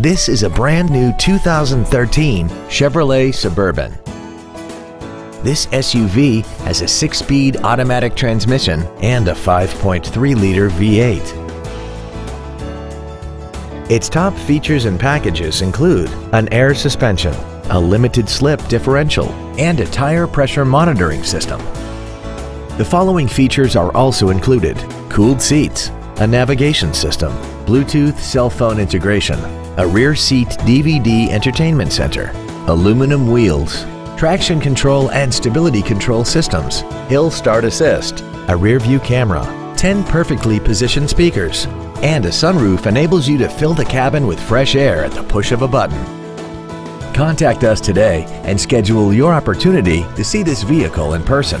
This is a brand new 2013 Chevrolet Suburban. This SUV has a six-speed automatic transmission and a 5.3-liter V8. Its top features and packages include an air suspension, a limited slip differential, and a tire pressure monitoring system. The following features are also included. Cooled seats, a navigation system, Bluetooth cell phone integration, a rear seat DVD entertainment center, aluminum wheels, traction control and stability control systems, hill start assist, a rear view camera, 10 perfectly positioned speakers, and a sunroof enables you to fill the cabin with fresh air at the push of a button. Contact us today and schedule your opportunity to see this vehicle in person.